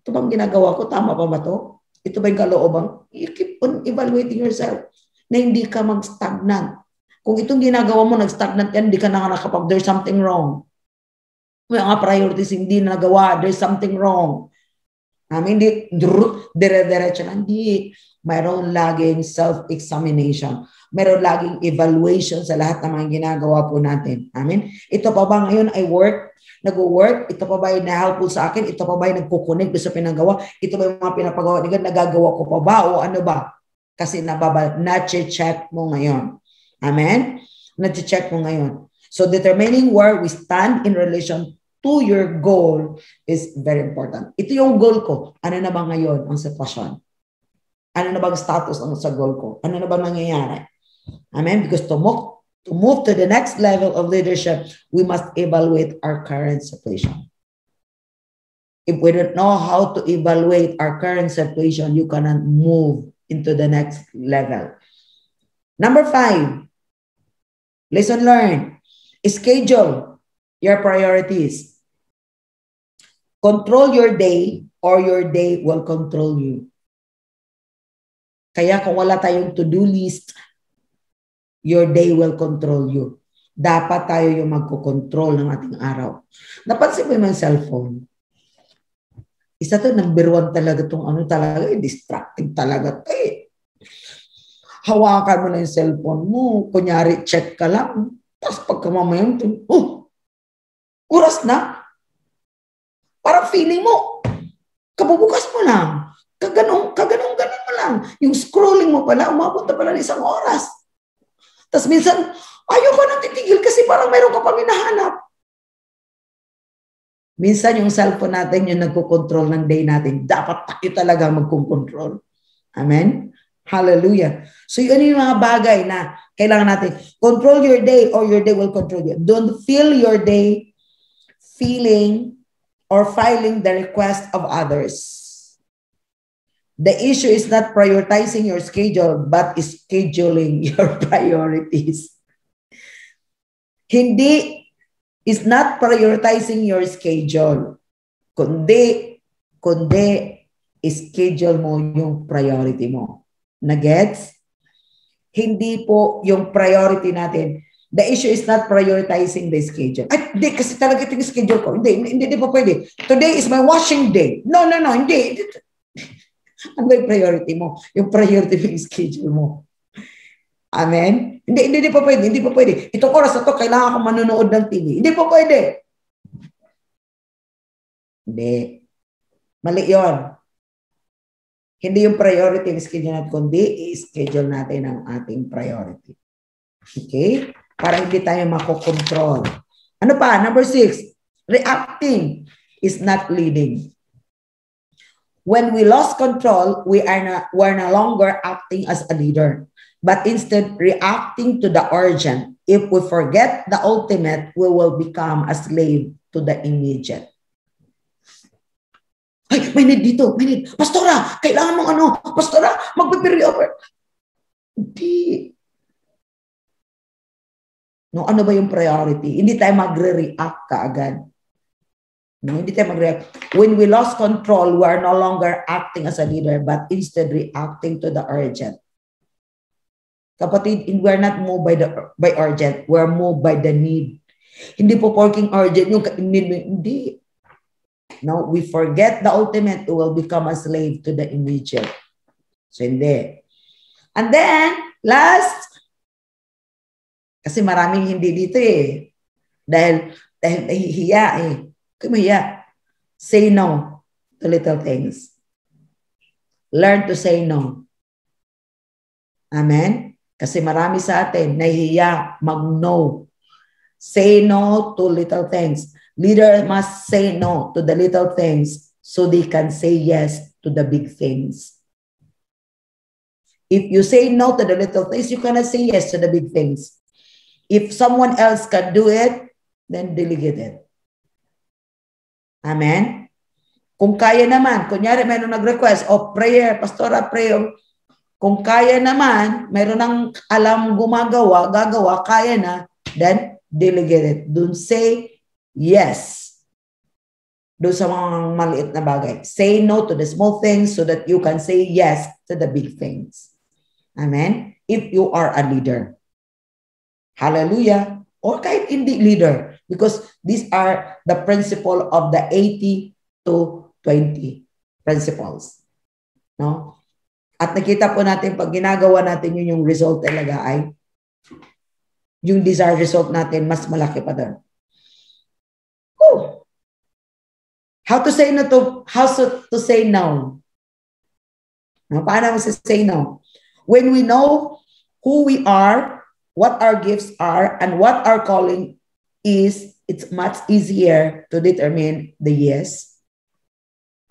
Ito bang ginagawa ko? Tama pa ba to? Ito ba yung kalooban? You keep on evaluating yourself na hindi ka mag-stagnant kung itong ginagawa mo, nag-stagnant yan, hindi ka na nakapag, there's something wrong. May mga priorities hindi na nagawa, there's something wrong. Namin hindi, dire-diretso lang. Hindi. Mayroon laging self-examination. Mayroon laging evaluation sa lahat ng mga ginagawa po natin. Amen? Ito pa ba ngayon ay work? Nag-work? Ito pa ba ay na-helpful sa akin? Ito pa ba ay nagkukunik sa pinagawa? Ito ba yung mga pinapagawa? Nagagawa ko pa ba? O ano ba? Kasi nababa, na-check mo ngayon. Amen? Na-check mo ngayon. So determining where we stand in relation to your goal is very important. Ito yung goal ko. Ano na ba ngayon ang sitwasyon? Ano na ba ang status ng sa goal ko? Ano na ba nangyayari? Amen? Because tomorrow, to move to the next level of leadership, we must evaluate our current situation. If we don't know how to evaluate our current situation, you cannot move into the next level. Number five, lesson learned, schedule your priorities. Control your day or your day will control you. Kaya kung wala tayong to-do list, your day will control you. Dapat tayo yung magkocontrol ng ating araw. Napansin mo yung cellphone. Isa to, number one talaga tong ano talaga, eh, distracting talaga to eh. Hawakan mo na yung cellphone mo, kunyari check ka lang, tapos pagka mamaya, oh, oras na. Parang feeling mo, kabubukas mo lang. Kaganong, kaganong, ganon mo lang. Yung scrolling mo pala, umabot na pala ng isang oras. Tapos minsan, ayaw ka nang titigil kasi parang mayroon ka pang hinahanap. Minsan yung cellphone natin yung nagko-control ng day natin. Dapat tayo talaga magkong-control. Amen? Hallelujah. So yun yung mga bagay na kailangan natin. Control your day or your day will control you. Don't fill your day feeling or filing the request of others. The issue is not prioritizing your schedule, but scheduling [LAUGHS] your priorities. Hindi is not prioritizing your schedule. Kundi, kundi, schedule mo yung priority mo. Nagets? Hindi po yung priority natin. The issue is not prioritizing the schedule. Ay, hindi, kasi talaga ito yung schedule ko. Hindi, hindi, hindi po pwede. Today is my washing day. No, no, no, hindi. [LAUGHS] Ano yung priority mo? Yung priority mo yung schedule mo. Amen? Hindi, hindi, hindi pa pwede. Hindi pa pwede. Itong oras na to, kailangan ko manonood ng TV. Hindi pa pwede. Hindi. Mali yun. Hindi yung priority ng schedule natin, kundi i-schedule natin ang ating priority. Okay? Para hindi tayo makokontrol. Ano pa? Number six, reacting is not leading. When we lost control, we are not, we're no longer acting as a leader, but instead reacting to the urgent. If we forget the ultimate, we will become a slave to the immediate. Ay, may need dito, may need. Pastora, kailangan mong ano? Pastora, magpipiri over. Hindi. No, ano ba yung priority? Hindi tayo magre-react kaagad. No, hindi tayo mag-react. When we lost control, we are no longer acting as a leader, but instead reacting to the urgent. Kapatid, we are not moved by the by urgent. We are moved by the need. Hindi po porking urgent yung need mo. Hindi. No, we forget the ultimate, we will become a slave to the immediate. So, hindi. And then, last, kasi maraming hindi dito eh. Dahil, dahil nahihiya eh. Kumaya, say no to little things. Learn to say no. Amen? Kasi marami sa atin, nahihiya mag-no. Say no to little things. Leader must say no to the little things so they can say yes to the big things. If you say no to the little things, you cannot say yes to the big things. If someone else can do it, then delegate it. Amen? Kung kaya naman, kunyari mayroong nag-request, o oh, prayer, pastora, prayer, kung kaya naman, mayroon ng alam gumagawa, gagawa, kaya na, then delegate it. Don't say yes. Doon sa mga maliit na bagay. Say no to the small things so that you can say yes to the big things. Amen? If you are a leader. Hallelujah. Or kahit hindi leader because these are the principle of the 80 to 20 principles. No? At nakita po natin pag ginagawa natin yun yung result talaga ay yung desired result natin mas malaki pa doon. Oh. How to say no to how to, say no? no? Paano mo say no? When we know who we are, what our gifts are, and what our calling is it's much easier to determine the yes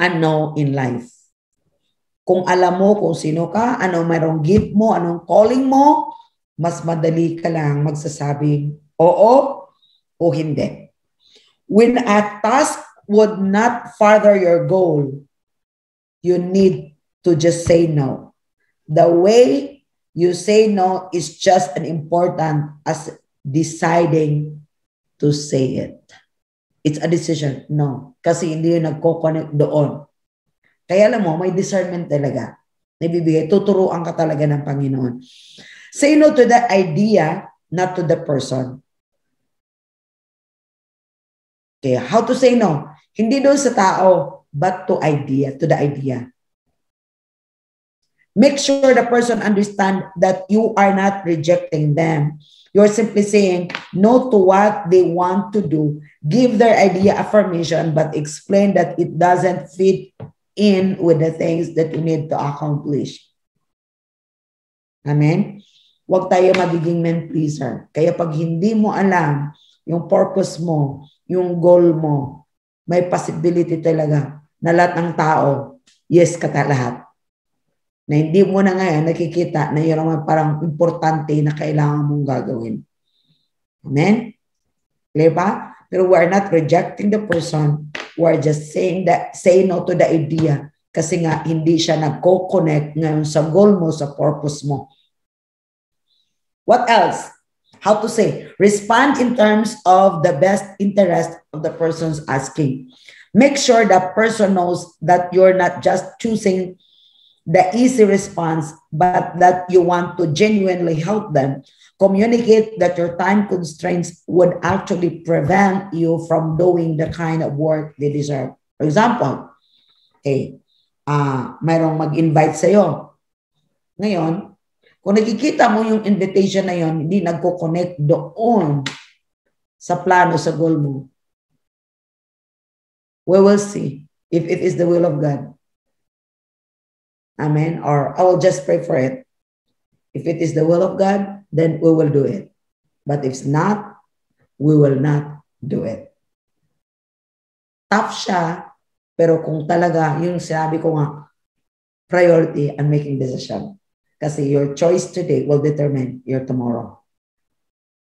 and no in life. Kung alam mo kung sino ka, anong mayroong gift mo, anong calling mo, mas madali ka lang magsasabing oo o hindi. When a task would not further your goal, you need to just say no. The way you say no is just as important as deciding to say it. It's a decision. No. Kasi hindi yun nagko-connect doon. Kaya alam mo, may discernment talaga. Nabibigay. Tuturuan ka talaga ng Panginoon. Say no to the idea, not to the person. Okay, how to say no? Hindi doon sa tao, but to idea, to the idea. Make sure the person understand that you are not rejecting them. You're simply saying no to what they want to do. Give their idea affirmation, but explain that it doesn't fit in with the things that you need to accomplish. Amen? Huwag tayo magiging men pleaser. Kaya pag hindi mo alam yung purpose mo, yung goal mo, may possibility talaga na lahat ng tao, yes ka lahat na hindi mo na ngayon nakikita na yun ang parang importante na kailangan mong gagawin. Amen? Clear ba? Pero we are not rejecting the person. We are just saying that, say no to the idea kasi nga hindi siya nagko-connect ngayon sa goal mo, sa purpose mo. What else? How to say? Respond in terms of the best interest of the person's asking. Make sure that person knows that you're not just choosing the easy response, but that you want to genuinely help them. Communicate that your time constraints would actually prevent you from doing the kind of work they deserve. For example, okay, uh, mayroong mag-invite sa'yo. Ngayon, kung nakikita mo yung invitation na yon, hindi nagko-connect doon sa plano, sa goal mo, we will see if it is the will of God. Amen. Or I will just pray for it. If it is the will of God, then we will do it. But if not, we will not do it. Tough siya, pero kung talaga, yung sinabi ko nga, priority and making decision. Kasi your choice today will determine your tomorrow.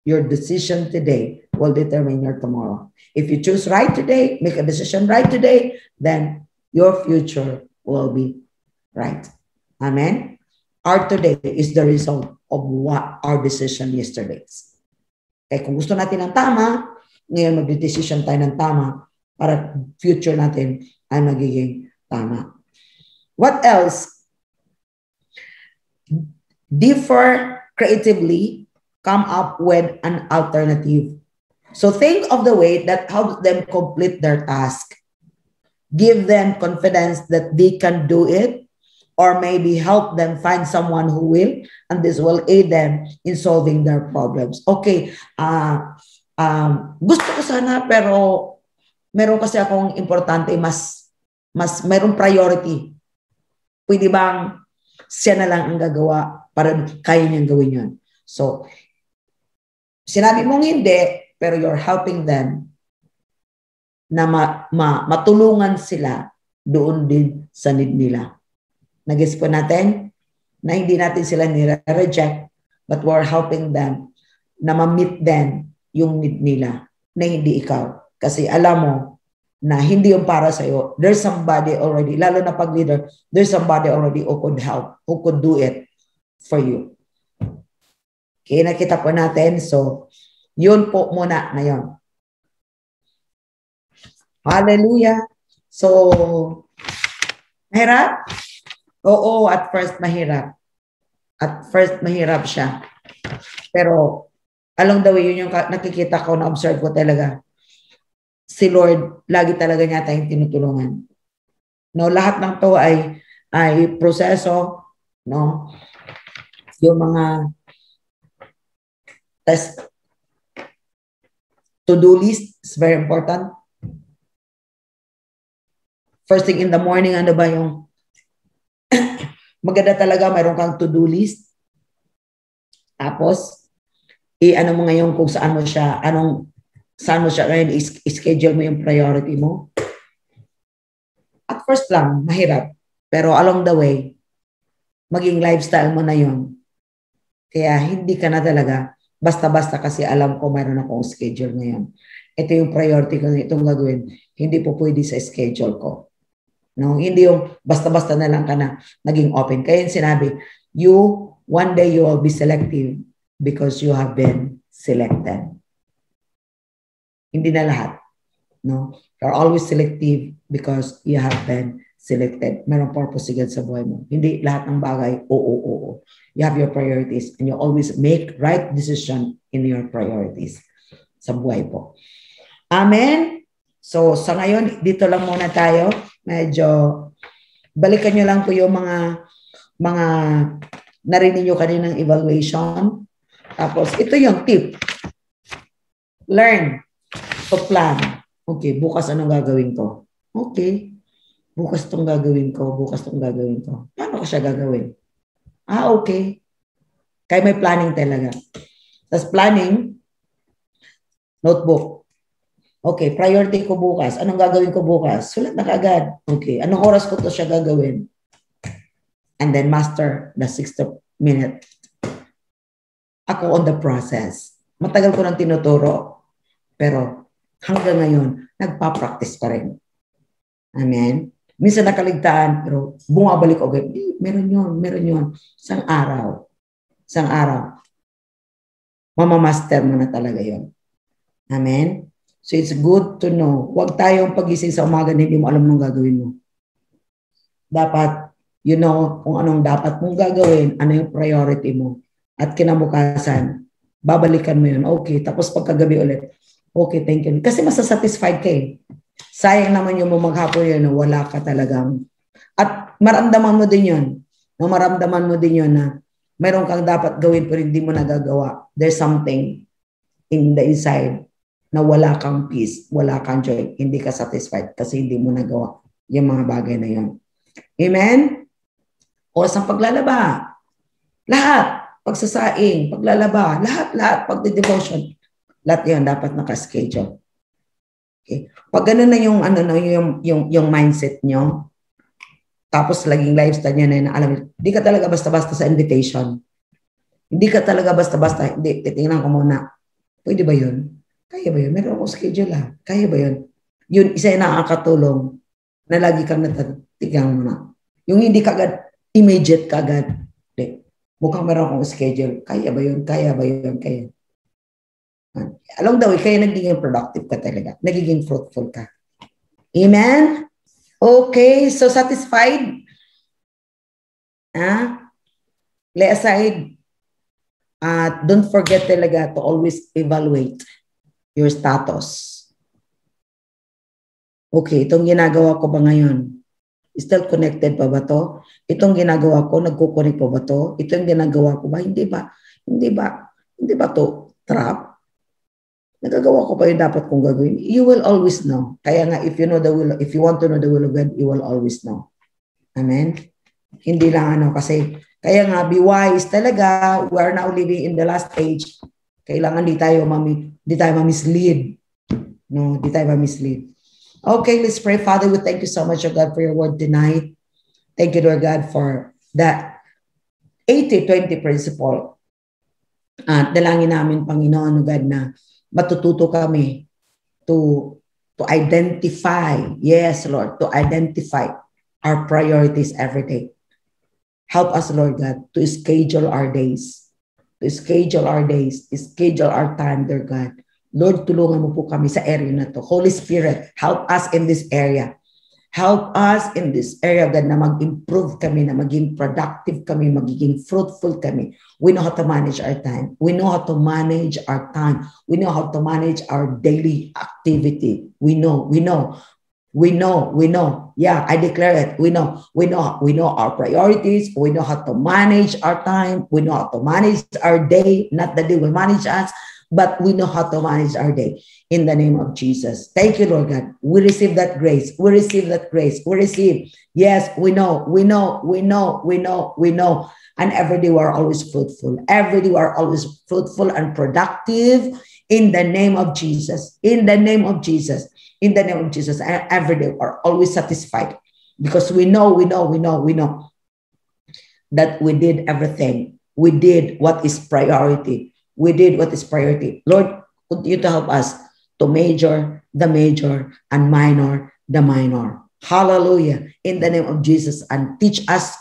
Your decision today will determine your tomorrow. If you choose right today, make a decision right today, then your future will be Right? Amen? Our today is the result of what our decision yesterday is. Kaya kung gusto natin ng tama, ngayon mag-decision tayo ng tama para future natin ay magiging tama. What else? Differ creatively, come up with an alternative. So think of the way that helps them complete their task. Give them confidence that they can do it or maybe help them find someone who will, and this will aid them in solving their problems. Okay, uh, um, gusto ko sana pero meron kasi akong importante, mas, mas meron priority. Pwede bang siya na lang ang gagawa para kaya niyang gawin yun. So, sinabi mong hindi, pero you're helping them na ma, ma, matulungan sila doon din sa need nila. Nagis po natin na hindi natin sila nire-reject but we're helping them na ma-meet them yung need nila na hindi ikaw. Kasi alam mo na hindi yung para sa'yo. There's somebody already, lalo na pag leader, there's somebody already who could help, who could do it for you. Okay, nakita po natin. So, yun po muna ngayon. Hallelujah. So, mahirap? Oo, at first mahirap. At first mahirap siya. Pero along the way, yun yung nakikita ko, na-observe ko talaga. Si Lord, lagi talaga niya tayong tinutulungan. No, lahat ng to ay ay proseso, no? Yung mga test to-do list is very important. First thing in the morning, ano ba yung [COUGHS] Maganda talaga, mayroon kang to-do list. Tapos, i-ano mo ngayon kung saan mo siya, anong, saan mo siya ngayon, i-schedule mo yung priority mo. At first lang, mahirap. Pero along the way, maging lifestyle mo na yon Kaya hindi ka na talaga, basta-basta kasi alam ko mayroon akong schedule ngayon. Ito yung priority ko na itong gagawin. Hindi po pwede sa schedule ko. No, hindi yung basta-basta na lang ka na naging open. Kaya yung sinabi, you, one day you will be selective because you have been selected. Hindi na lahat. No? You're always selective because you have been selected. Merong purpose agad sa buhay mo. Hindi lahat ng bagay, oo, oo, oo. You have your priorities and you always make right decision in your priorities sa buhay po. Amen? So, sa ngayon, dito lang muna tayo. Medyo, balikan nyo lang po yung mga, mga narinig nyo kaninang evaluation. Tapos, ito yung tip. Learn to plan. Okay, bukas anong gagawin ko? Okay, bukas itong gagawin ko, bukas itong gagawin ko. Paano ko siya gagawin? Ah, okay. Kaya may planning talaga. Tapos planning, notebook. Okay, priority ko bukas. Anong gagawin ko bukas? Sulat na kagad. Okay, anong oras ko to siya gagawin? And then master the 60 minute. Ako on the process. Matagal ko nang tinuturo. Pero hanggang ngayon, nagpa-practice pa rin. Amen? Minsan nakaligtaan, pero bumabalik agad. Eh, meron yun, meron yun. Isang araw. Isang araw. Mamamaster mo na talaga yun. Amen? So it's good to know. Huwag tayong pagising sa umaga na hindi mo alam nung gagawin mo. Dapat, you know kung anong dapat mong gagawin, ano yung priority mo. At kinabukasan, babalikan mo yun. Okay, tapos pagkagabi ulit, okay, thank you. Kasi masasatisfied ka eh. Sayang naman yung maghapon yun na wala ka talagang. At maramdaman mo din yun. No, maramdaman mo din yun na meron kang dapat gawin pero hindi mo nagagawa. There's something in the inside na wala kang peace, wala kang joy, hindi ka satisfied kasi hindi mo nagawa yung mga bagay na yun. Amen? Oras ng paglalaba. Lahat. Pagsasaing, paglalaba, lahat, lahat, pagdi-devotion. Lahat yun dapat naka-schedule. Okay. Pag ganun na yung ano no, yung yung yung mindset nyo, tapos laging lifestyle niya na, na alam, hindi ka talaga basta-basta sa invitation. Hindi ka talaga basta-basta, hindi, titingnan ko muna. Pwede ba yun? Kaya ba yun? Meron akong schedule ah. Kaya ba yun? Yun, isa yung nakakatulong na lagi kang natatigyan mo na. Yung hindi kagad, immediate kagad. Hindi. Mukhang meron akong schedule. Kaya ba yun? Kaya ba yun? Kaya. Along the way, kaya nagiging productive ka talaga. Nagiging fruitful ka. Amen? Okay, so satisfied? Ah? Lay aside. At uh, don't forget talaga to always evaluate your status. Okay, itong ginagawa ko ba ngayon? Still connected pa ba to? Itong ginagawa ko, nagkukunik pa ba to? Itong ginagawa ko ba? Hindi ba? Hindi ba? Hindi ba to trap? Nagagawa ko pa yung dapat kong gagawin, you will always know. Kaya nga, if you know the will, if you want to know the will of God, you will always know. Amen? Hindi lang ano, kasi, kaya nga, be wise talaga. We are now living in the last age. Kailangan di tayo, mami, di tayo ma-mislead. No, di tayo ma-mislead. Okay, let's pray. Father, we thank you so much, oh God, for your word tonight. Thank you, Lord God, for that 80-20 principle. At dalangin namin, Panginoon, oh God, na matututo kami to to identify, yes, Lord, to identify our priorities every day. Help us, Lord God, to schedule our days, to schedule our days, schedule our time, dear God. Lord, tulungan mo po kami sa area na to. Holy Spirit, help us in this area. Help us in this area, God, na mag-improve kami, na maging productive kami, magiging fruitful kami. We know how to manage our time. We know how to manage our time. We know how to manage our daily activity. We know, we know, we know, we know. Yeah, I declare it. We know, we know, we know our priorities. We know how to manage our time. We know how to manage our day. Not that they will manage us, but we know how to manage our day in the name of Jesus. Thank you, Lord God. We receive that grace. We receive that grace. We receive. Yes, we know, we know, we know, we know, we know. And every day we are always fruitful. Every day we are always fruitful and productive in the name of Jesus. In the name of Jesus. In the name of Jesus. And every day we are always satisfied because we know, we know, we know, we know that we did everything we did what is priority. We did what is priority. Lord, continue to help us to major the major and minor the minor. Hallelujah. In the name of Jesus and teach us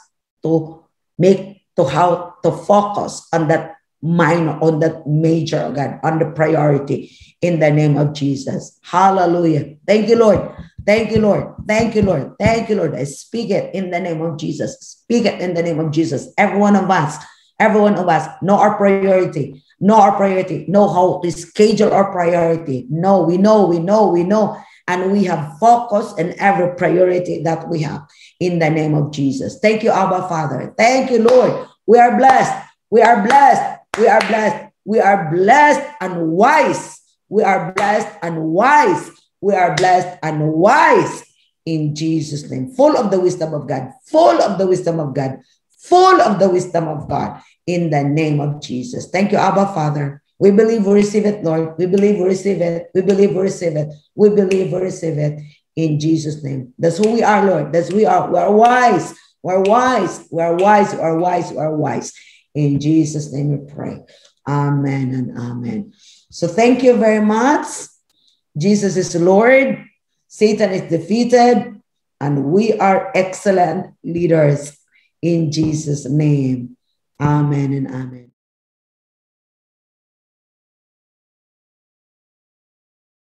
to make to how to focus on that minor, on that major, oh God, on the priority in the name of Jesus. Hallelujah. Thank you, Lord. Thank you, Lord. Thank you, Lord. Thank you, Lord. I speak it in the name of Jesus. Speak it in the name of Jesus. Every one of us, every one of us know our priority. Know our priority. Know how to schedule our priority. No, we know, we know, we know. And we have focus in every priority that we have in the name of Jesus. Thank you, Abba Father. Thank you, Lord. We are blessed. We are blessed. We are blessed. We are blessed and wise. We are blessed and wise. We are blessed and wise in Jesus' name. Full of the wisdom of God. Full of the wisdom of God. Full of the wisdom of God in the name of Jesus. Thank you, Abba Father. We believe we receive it, Lord. We believe we receive it. We believe we receive it. We believe we receive it in Jesus' name. That's who we are, Lord. That's we are. We are wise. We're wise. We're wise. We're wise. We're wise. In Jesus' name we pray. Amen and amen. So thank you very much. Jesus is Lord. Satan is defeated. And we are excellent leaders in Jesus' name. Amen and amen.